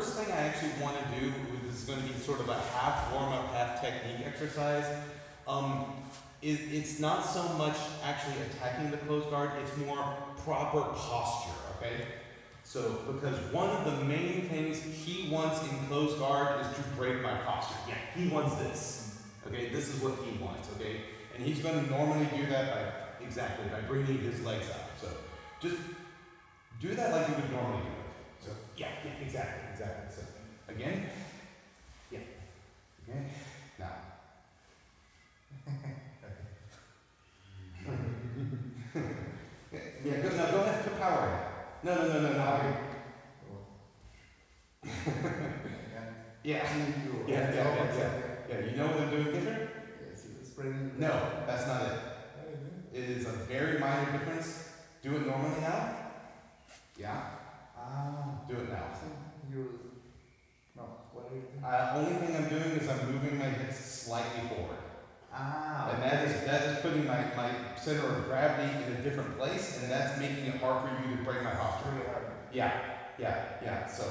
first thing I actually want to do, is going to be sort of a half warm up, half technique exercise. Um, it, it's not so much actually attacking the closed guard, it's more proper posture, okay? So, because one of the main things he wants in closed guard is to break my posture. Yeah, he wants this. Okay, this is what he wants, okay? And he's going to normally do that by, exactly, by bringing his legs out. So, just do that like you would normally do yeah, yeah, exactly, exactly. So, again, yeah, okay, now. yeah, go, no, go ahead, put power in. No, no, no, no, no. yeah. Yeah, yeah, yeah, yeah. Yeah, you know what I'm doing different? No, that's not it. It is a very minor difference. Do it normally now. Yeah. Ah, Do it now. you. No, what are you doing? Uh, only thing I'm doing is I'm moving my hips slightly forward. Ah, And that is that is putting my, my center of gravity in a different place, and that's making it hard for you to break my posture. Yeah, yeah, yeah. So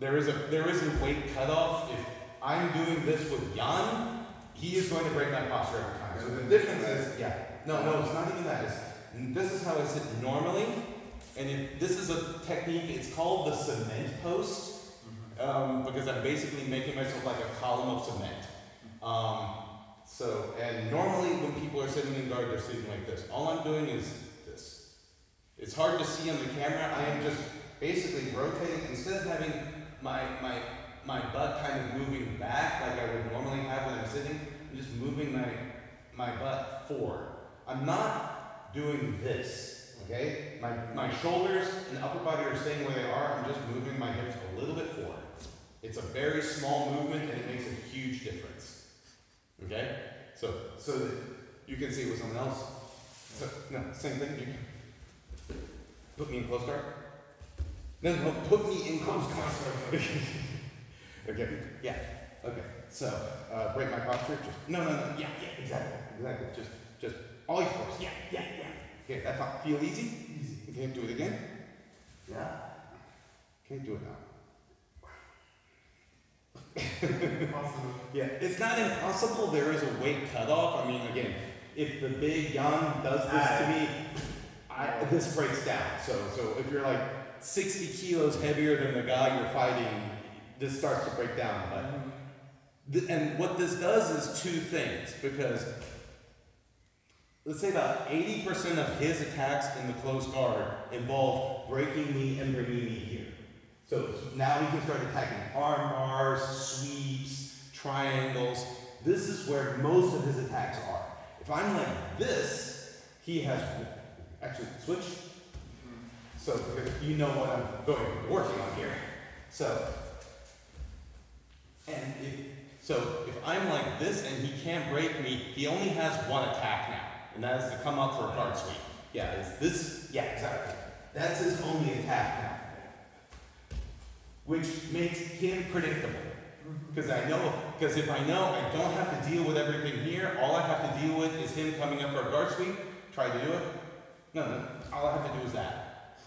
there is a there is a weight cutoff. If I'm doing this with Jan, he is going to break my posture every time. So the difference is, yeah, no, no, it's not even that. It's, this is how I sit normally, and if, this is a technique. It's called the cement post because I'm basically making myself like a column of cement. Um, so, and normally when people are sitting in guard, they're sitting like this. All I'm doing is this. It's hard to see on the camera. I am just basically rotating instead of having my my my butt kind of moving back like I would normally have when I'm sitting. I'm just moving my my butt forward. I'm not doing this. Okay, my my shoulders and upper body are staying where they are. I'm just moving my hips a little bit forward. It's a very small movement and it makes a huge difference. Okay, so so that you can see it with someone else. So, no, same thing. You can put me in close guard. No, no, put me in close guard. okay, yeah, okay. So, uh, break my posture. Just no, no, no. Yeah, yeah, exactly, exactly. Just, just all your force. Yeah, yeah, yeah. Okay, that felt- feel easy. Easy. Okay, do it again. Yeah. Okay, do it now. Yeah, it's not impossible. There is a weight cutoff. I mean, again, if the big Jan does this to me, I, this breaks down. So, so if you're like 60 kilos heavier than the guy you're fighting, this starts to break down. But th- and what this does is two things because let's say about 80% of his attacks in the close guard involve breaking me and bringing me here. So now we can start attacking arm bars, sweeps, triangles. This is where most of his attacks are. If I'm like this, he has actually switch. So you know what I'm going working on here. So and if so if I'm like this and he can't break me, he only has one attack now, and that is to come up for a guard sweep. Yeah, it's this yeah, exactly. That's his only attack now which makes him predictable. Because I know, because if I know I don't have to deal with everything here, all I have to deal with is him coming up for a guard sweep. Try to do it. No, no. All I have to do is that.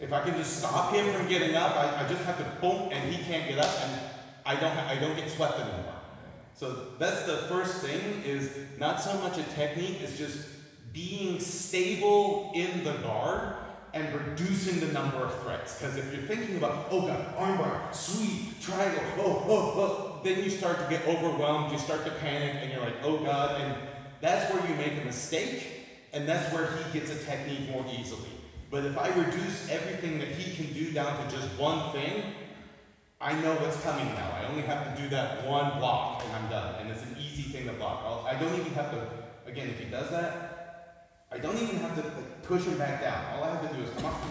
if I can just stop him from getting up, I, I just have to boom, and he can't get up, and I don't, I don't get swept anymore. So that's the first thing. Is not so much a technique. It's just being stable in the guard and reducing the number of threats. Because if you're thinking about, oh god, armbar, sweep, triangle, oh, oh, oh, then you start to get overwhelmed, you start to panic, and you're like, oh god, and that's where you make a mistake, and that's where he gets a technique more easily. But if I reduce everything that he can do down to just one thing, I know what's coming now. I only have to do that one block, and I'm done. And it's an easy thing to block. I'll, I don't even have to, again, if he does that, I don't even have to like, push him back down. All I have to do is come up.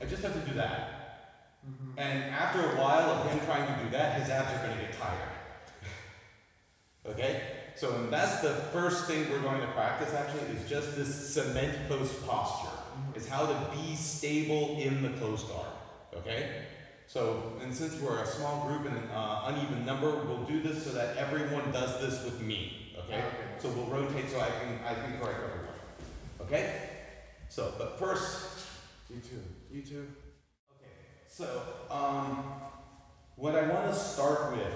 I just have to do that. Mm-hmm. And after a while of him trying to do that, his abs are going to get tired. okay? So that's the first thing we're going to practice actually is just this cement post posture. Mm-hmm. Is how to be stable in the close guard. Okay? So, and since we're a small group and an uh, uneven number, we'll do this so that everyone does this with me. Okay? Ah, so we'll rotate so I can I can correct everyone. Okay? So, but first, You too. You too. Okay. So, um, what I want to start with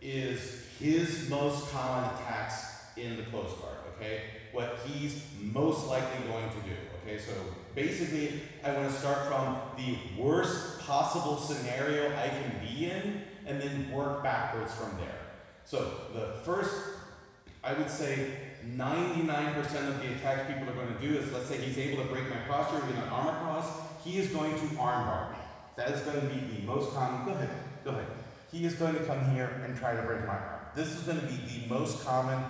is his most common attacks in the close guard. Okay. What he's most likely going to do. Okay. So basically, I want to start from the worst possible scenario I can be in, and then work backwards from there. So the first, I would say 99% of the attacks people are going to do is, let's say he's able to break my posture with an armor cross, he is going to armbar me. That is going to be the most common, go ahead, go ahead. He is going to come here and try to break my arm. This is going to be the most common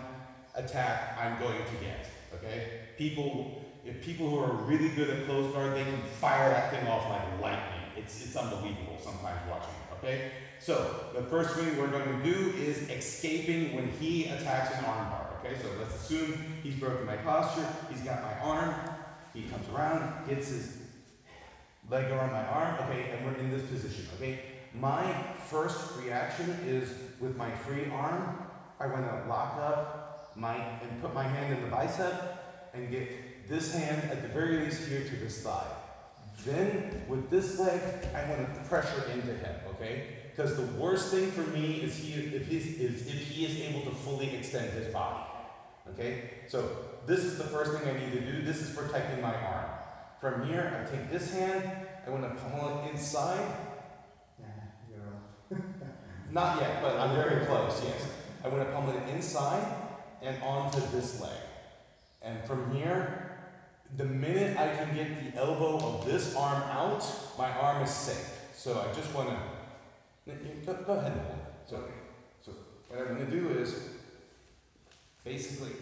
attack I'm going to get, okay? People, if people who are really good at close guard, they can fire that thing off like lightning. It's, it's unbelievable sometimes watching it, okay? So, the first thing we're going to do is escaping when he attacks an armbar. Okay, so let's assume he's broken my posture, he's got my arm, he comes around, gets his leg around my arm, okay, and we're in this position, okay? My first reaction is with my free arm, I want to lock up my and put my hand in the bicep and get this hand at the very least here to this thigh. Then with this leg, I want to pressure into him, okay? Because the worst thing for me is he if he's is if he is able to fully extend his body. Okay? So this is the first thing I need to do. This is protecting my arm. From here, I take this hand, I want to pummel it inside. Not yet, but I'm very close, yes. I want to pummel it inside and onto this leg. And from here, the minute I can get the elbow of this arm out, my arm is safe. So I just want to. Go, go ahead. So, so what I'm going to do is basically,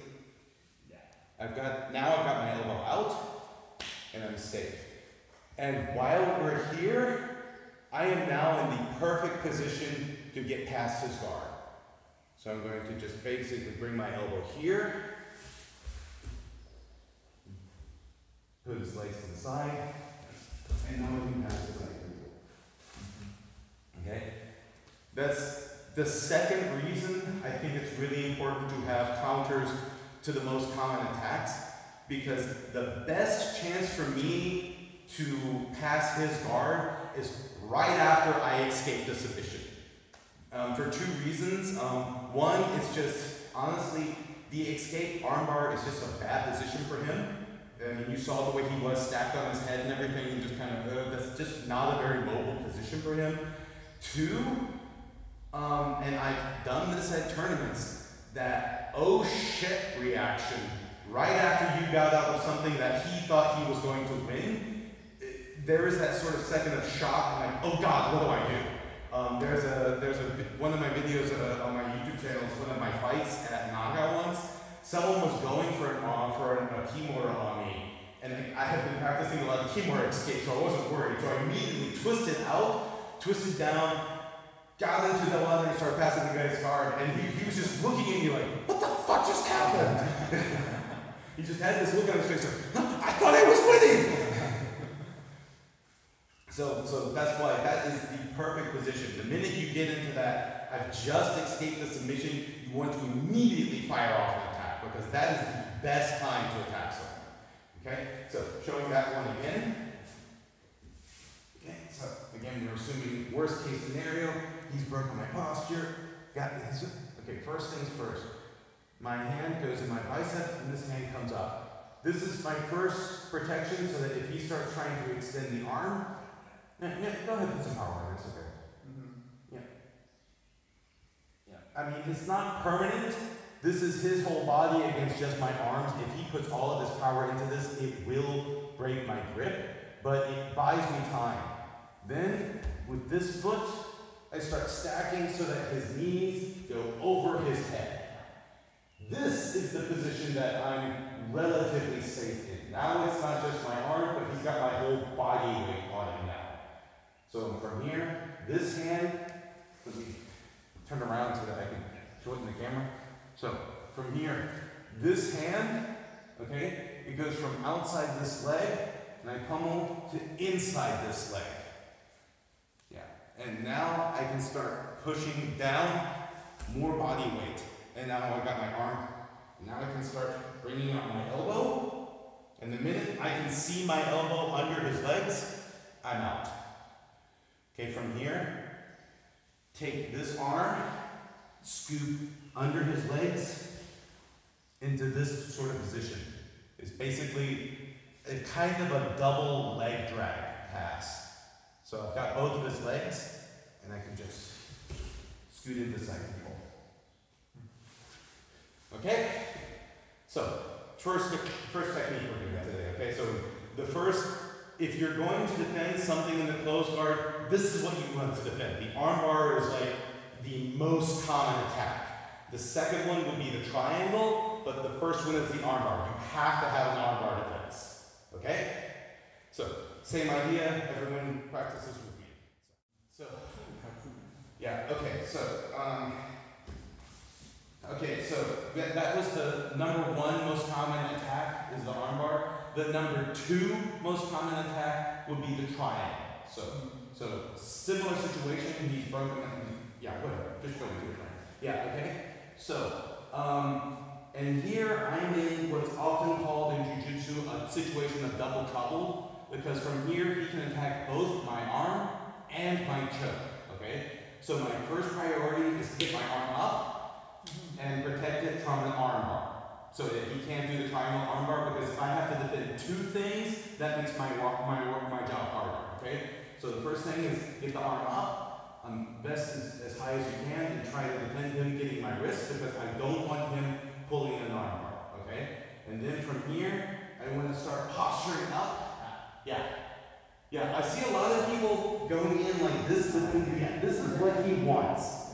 I've got now I've got my elbow out, and I'm safe. And while we're here, I am now in the perfect position to get past his guard. So I'm going to just basically bring my elbow here, put his legs to the side, and now we can pass his leg. Okay? That's the second reason I think it's really important to have counters to the most common attacks because the best chance for me to pass his guard is right after I escape the submission. Um, for two reasons. Um, one, it's just honestly, the escape armbar is just a bad position for him. I mean, you saw the way he was stacked on his head and everything, and just kind of, uh, that's just not a very mobile position for him. Two, um, and I've done this at tournaments, that oh shit reaction right after you got out of something that he thought he was going to win, there is that sort of second of shock, like, oh god, what do I do? Um, there's a there's a one of my videos uh, on my YouTube channel is one of my fights at Naga once. Someone was going for an uh, for a, a Kimura on me, and I had been practicing a lot of Kimura escape, so I wasn't worried. So I immediately twisted out, twisted down, got into the ladder and started passing the guy's guard, and he, he was just looking at me like, what the fuck just happened? he just had this look on his face like, I thought I was winning! So, so that's why that is the perfect position. The minute you get into that, I've just escaped the submission, you want to immediately fire off an attack because that is the best time to attack someone. Okay? So, showing that one again. Okay, so again, we're assuming worst case scenario, he's broken my posture, got his, okay, first things first. My hand goes in my bicep and this hand comes up. This is my first protection so that if he starts trying to extend the arm, yeah, yeah, go ahead and put some power on it, it's okay. Mm-hmm. Yeah. I mean, it's not permanent. This is his whole body against just my arms. If he puts all of his power into this, it will break my grip, but it buys me time. Then, with this foot, I start stacking so that his knees go over his head. This is the position that I'm relatively safe in. Now it's not just my arm, but he's got my whole body weight on him now. So from here, this hand, let me turn around so that I can show it in the camera. So from here, this hand, okay, it goes from outside this leg, and I pummel to inside this leg. Yeah, and now I can start pushing down more body weight. And now I've got my arm. Now I can start bringing out my elbow And the minute I can see my elbow under his legs, I'm out. Okay, from here, take this arm, scoop under his legs into this sort of position. It's basically a kind of a double leg drag pass. So I've got both of his legs, and I can just scoot into second pole. Okay? So, first, first technique we're going doing today, okay? So, the first, if you're going to defend something in the closed guard, this is what you want to defend. The armbar is like the most common attack. The second one would be the triangle, but the first one is the armbar. You have to have an armbar defense, okay? So, same idea, everyone practices with me. So, yeah, okay, so, um, okay, so that, that was the number one most common attack is the armbar. The number two most common attack would be the triangle. So, so similar situation, he's broken, yeah, whatever, just go into it. Yeah, okay? So, um, and here I'm in what's often called in jujitsu a situation of double trouble, because from here he can attack both my arm and my choke, okay? So my first priority is to get my arm up and protect it from an armbar. So that he can't do the triangle armbar because if I have to defend two things, that makes my my work my job harder. Okay? So the first thing is get the arm up, um, best as, as high as you can, and try to defend him getting my wrist because I don't want him pulling an arm armbar. Okay? And then from here, I want to start posturing up. Yeah. Yeah, I see a lot of people going in like this. Yeah, this is what he wants.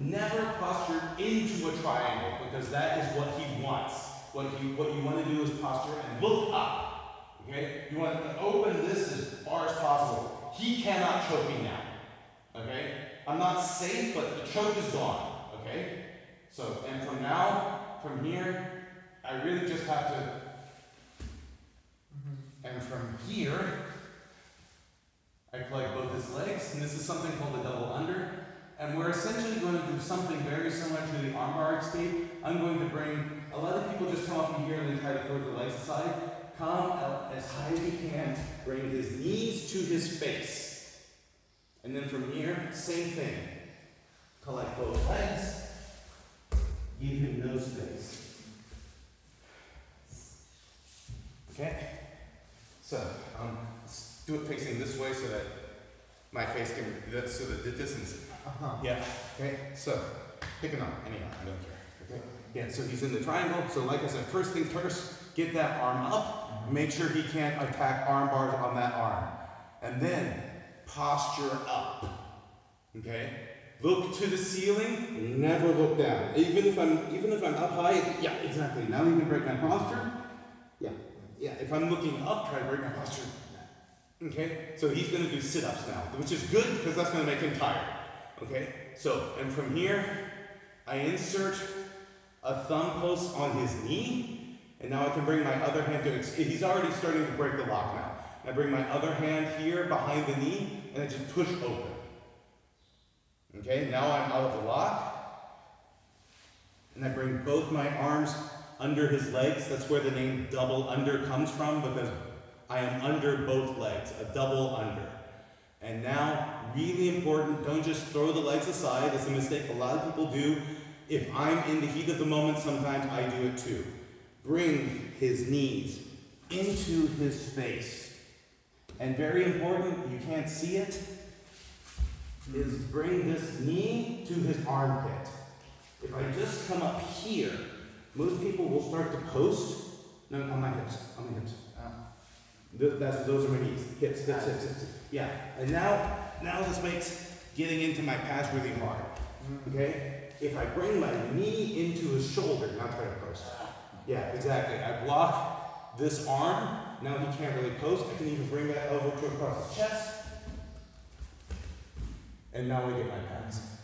Never posture into a triangle because that is what he wants. What you what you want to do is posture and look up. Okay? You want to open this as far as possible. He cannot choke me now. Okay? I'm not safe, but the choke is gone. Okay? So, and from now, from here, I really just have to. Mm-hmm. And from here, I plug both his legs, and this is something called a double under. And we're essentially going to do something very similar to the armbar escape. I'm going to bring, a lot of people just come up in here and they try to throw the legs aside. Come out as high as you can, bring his knees to his face. And then from here, same thing. Collect both legs, give him no space. Okay? So, um, let's do it facing this way so that my face can, that's so that the distance Uh-huh. yeah. Okay. So, picking up. Anyhow, I don't care. Okay. Yeah. So he's in the triangle. So, like I said, first thing first, get that arm up. Make sure he can't attack arm bars on that arm, and then posture up. Okay. Look to the ceiling. Never look down. Even if I'm even if I'm up high. Yeah. Exactly. Now you can break my posture. Yeah. Yeah. If I'm looking up, try to break my posture. Okay. So he's going to do sit-ups now, which is good because that's going to make him tired. Okay, so, and from here, I insert a thumb post on his knee, and now I can bring my other hand to, he's already starting to break the lock now. I bring my other hand here behind the knee, and I just push open. Okay, now I'm out of the lock, and I bring both my arms under his legs. That's where the name double under comes from, because I am under both legs, a double under. And now, really important, don't just throw the legs aside. It's a mistake a lot of people do. If I'm in the heat of the moment, sometimes I do it too. Bring his knees into his face. And very important, you can't see it, is bring this knee to his armpit. If I just come up here, most people will start to post. No, on my hips, on my hips. Ah. Th- That's, those are my knees, hips, hips, hips, hips. Yeah, and now, now this makes getting into my pass really hard. Mm-hmm. Okay? If I bring my knee into his shoulder, not try to post. Yeah, exactly. I block this arm. Now he can't really post. I can even bring that elbow to across his chest. And now we get my pads.